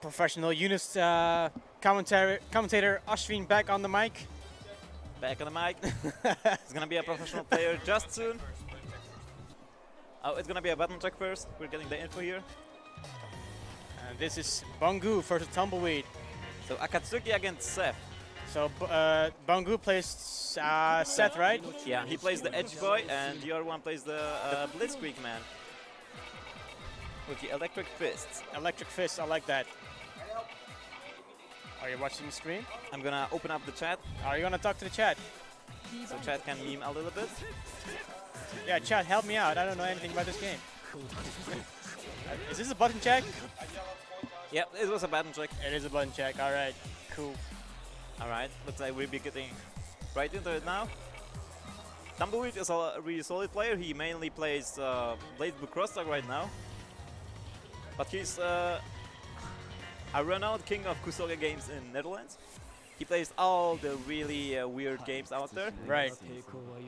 Professional Unist uh, commentator, commentator Ashwin back on the mic. Back on the mic. He's gonna be a professional player just soon. Oh, it's gonna be a button check first. We're getting the info here. And this is Bangu versus Tumbleweed. So Akatsuki against Seth. So uh, Bangu plays uh, Seth, right? Yeah, he plays the Edge Boy, and the other one plays the uh, Blitzkrieg Man with the Electric Fists. Electric Fist, I like that. Are you watching the stream? I'm gonna open up the chat. Are you gonna talk to the chat? So chat can meme a little bit. Yeah, chat, help me out. I don't know anything about this game. is this a button check? Yep, it was a button check. It is a button check. All right, cool. All right, looks like we'll be getting right into it now. Tumbleweed is a really solid player. He mainly plays uh, BlazBlue Cross Tag right now. But he's uh, a renowned king of Kusoge games in Netherlands. He plays all the really uh, weird games out there. Right.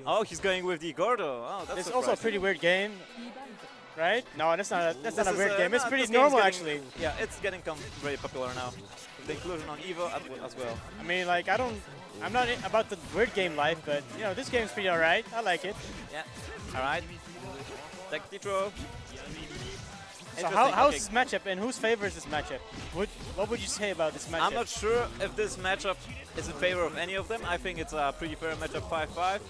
Oh, he's going with the Gordeau. Oh, that's It's also a pretty weird game, right? No, that's not. A, that's This not a weird uh, game. It's pretty normal, getting- actually. Yeah, it's getting com- very popular now. The inclusion on Evo as well. I mean, like, I don't. I'm not about the weird game life, but you know, this game's pretty alright. I like it. Yeah. All right. Tech Ditro. So how, how's this matchup, and whose favor is this matchup? What What would you say about this matchup? I'm not sure if this matchup is in favor of any of them. I think it's a pretty fair matchup 5-5.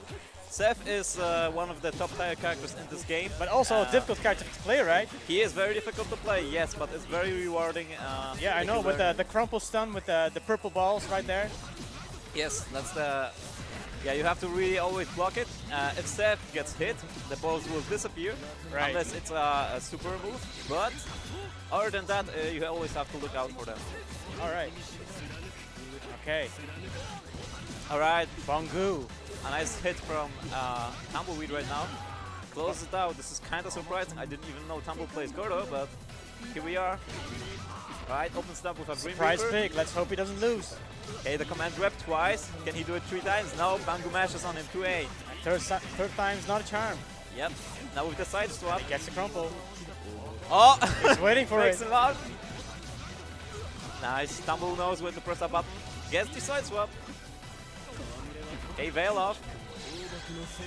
Seth is uh, one of the top tier characters in this game. But also Uh, a difficult character to play, right? He is very difficult to play, yes, but it's very rewarding. Uh, Yeah, I know. With the the crumple stun with the the purple balls right there. Yes, that's the... Yeah, you have to really always block it. Uh, if Seth gets hit, the balls will disappear, Right. unless it's a, a super move. But other than that, uh, you always have to look out for them. All right. Okay. All right, Bangu. a nice hit from uh, Tumbleweed right now. Close it out. This is kind of surprising. I didn't even know Tumble plays Gordeau, but here we are. All right, opens it up with a Green Prize Reaper. pick. Let's hope he doesn't lose. Okay, the command rep twice. Can he do it three times? No, Bangu mashes on him 2A. Third si- third time's not a charm. Yep. Now with the side swap. He gets the crumple. Oh! He's waiting for it. out. Nice. Tumble knows when to press a button. Gets the side swap. Okay, Veil off.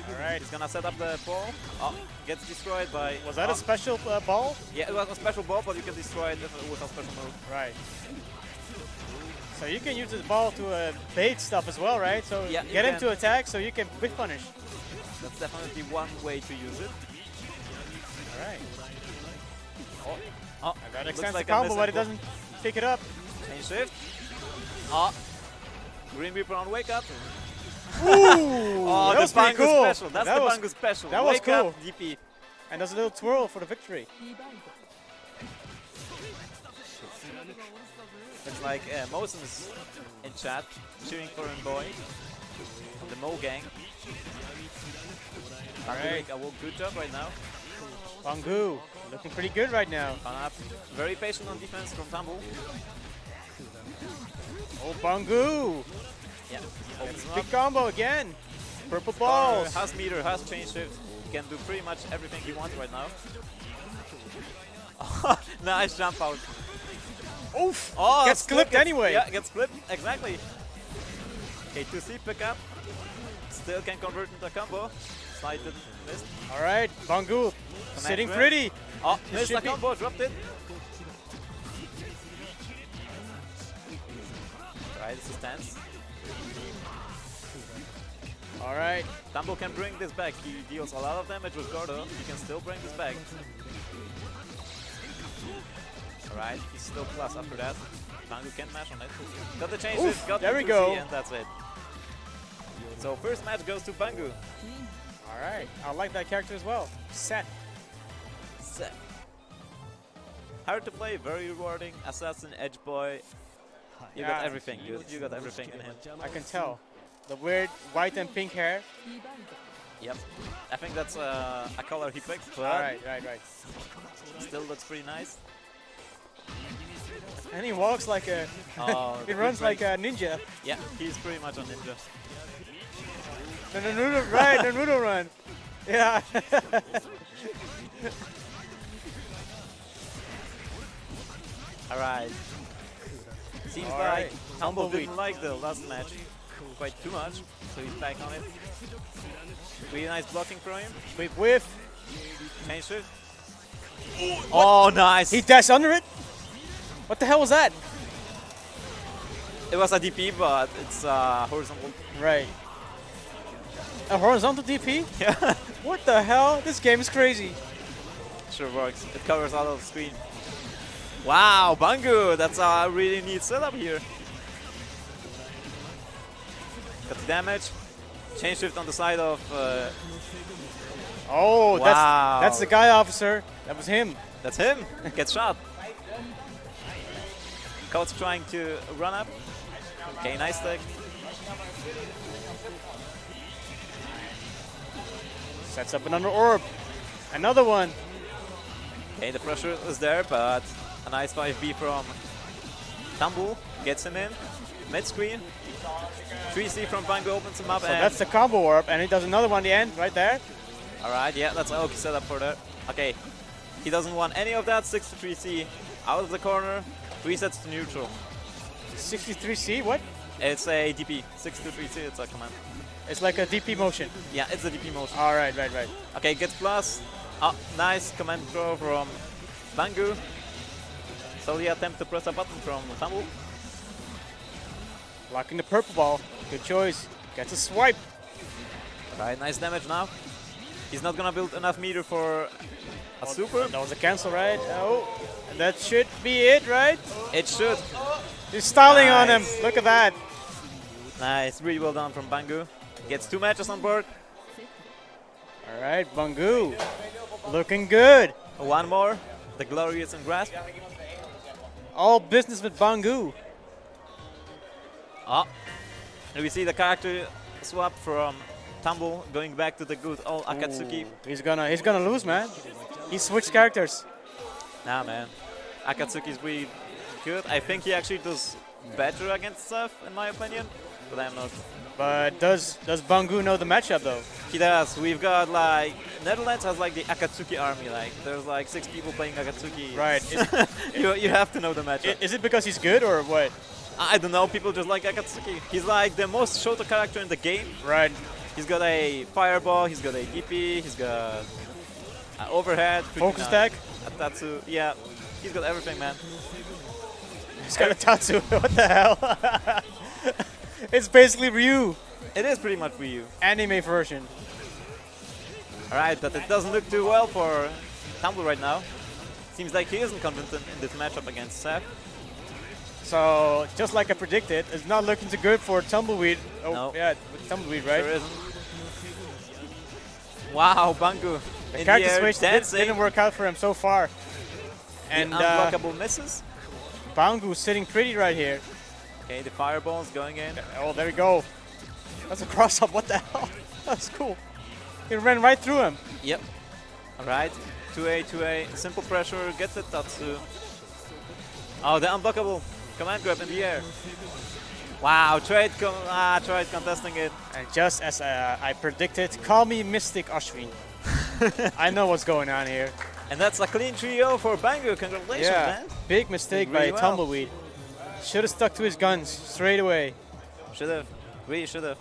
All right. He's gonna set up the ball. Oh, gets destroyed by. Was that oh, a special uh, ball? Yeah, it was a special ball, but you can destroy it with a special move. Right. So you can use this ball to uh, bait stuff as well, right? So Yeah, get him can. to attack so you can quick punish. That's definitely one way to use it. All right. Oh, oh that extends like the combo, but it doesn't pick it up. Chain shift. Oh, Green Reaper on wake up. Ooh! Oh, that the was pretty cool. special. That's that the was, Bangu special. that was wake up, cool. DP. And there's a little twirl for the victory. It's like uh, Mosen is in chat, cheering for him boy. The Mo gang. Right. doing a good job right now. Bangu looking pretty good right now. Very patient on defense from Tumble. Oh, Bangu! Yeah. Him up. Big combo again. Purple balls. Has meter, has chain shift. Can do pretty much everything he wants right now. nice jump out. Oof! Oh, Gets clipped anyway. Yeah, gets clipped, exactly. Okay, 2C pickup. Still can convert into a combo. Slide didn't miss. All right, Bangu sitting grab. pretty. Oh, This missed be- combo, dropped it. Right, this is tense. All right. Tumble can bring this back. He deals a lot of damage with Gordeau. He can still bring this back. Alright, he's still plus after that. Bangu can't mash on it. Got the change Oof, got there the we go. and that's it. So first match goes to Bangu. All right. I like that character as well. Set. Set. Hard to play, very rewarding. Assassin, Edge Boy. You got everything. You, you got everything in him. I can tell. The weird white and pink hair. Yep. I think that's uh, a color he picked, but All right, right, right. still looks pretty nice. And he walks like a. Oh, he runs like a ninja. Yeah, he's pretty much a ninja. The Naruto, right? The Naruto run. Yeah. Alright. Seems All like right, Tumbleweed. didn't like the last match quite too much, so he's back on it. Really nice blocking from him. Quick whiff. Change. Oh, nice! He dashed under it. What the hell was that? it was a DP, but it's uh, horizontal. Right. A horizontal DP? Yeah, What the hell? This game is crazy. sure works. It covers out of the screen. Wow, Bangu! That's a really neat setup here. Got the damage. Chain shift on the side of. Uh, Oh, Wow. that's that's the guy officer. That was him. that's him. Gets shot. Coach trying to run up. Okay, nice tech. Sets up another orb. Another one. Okay, the pressure is there, but a nice 5B from Tumble gets him in. Mid screen. 3C from Bangu opens him up. So and that's the combo orb, and he does another one at the end, right there. Alright, yeah, that's Aoki set up for that. Okay, he doesn't want any of that. 6 to 3C out of the corner. Resets to neutral. 63C, what? It's a DP. 6 to 3C, it's a command. It's like a DP motion. Yeah, it's a DP motion. All right, right, right. Okay, gets plus. Oh, nice command throw from Bangu. Slowly attempt to press a button from Tumble. Blocking the purple ball. Good choice. Gets a swipe. Alright, nice damage now. He's not gonna build enough meter for a super. That was a cancel, right? Oh, that should be it, right? It should. He's stalling on him. Look at that. Nice, really well done from Bangu. Gets two matches on board. All right, Bangu. Looking good. One more. The glorious and grasp. All business with Bangu. Ah. Oh. And we see the character swap from Tumble going back to the good old Akatsuki. Ooh, He's gonna he's gonna lose, man. He switched characters. Nah, man. Akatsuki's really good. I think he actually does better against Seth, in my opinion. But I'm not. But does does Bangu know the matchup though? He does. We've got like Netherlands has like the Akatsuki army. Like there's like six people playing Akatsuki. Right. You you have to know the matchup. is it because he's good or what? I don't know. People just like Akatsuki. He's like the most Shoto character in the game. Right. He's got a fireball. He's got a DP. He's got an overhead. Focus tag. A Tatsu. Yeah. He's got everything, man. He's got a tattoo. what the hell? it's basically Ryu It is pretty much Ryu. anime version. Alright, but it doesn't look too well for Tumble right now. Seems like he isn't convincing in this matchup against Seth. So just like I predicted, it's not looking too good for Tumbleweed. Oh No. yeah, Tumbleweed, right? Sure. Wow, Bangu. The in character the switch did, dancing. didn't work out for him so far. And the uh, unblockable misses. Bangu sitting pretty right here. Okay, the fireball's going in. Oh, there we go. That's a cross up. What the hell? That's cool. He ran right through him. Yep. Alright. 2A, 2A. Simple pressure. Gets it, Tatsu. Oh, the unblockable. Command grab in the air. Wow, trade, con ah, tried contesting it. And just as uh, I predicted, call me Mystic Ashwin. I know what's going on here. And that's a clean trio for Bangu. Congratulations, yeah, man. big mistake really by well. Tumbleweed. Should have stuck to his guns straight away. Should have. Really should have.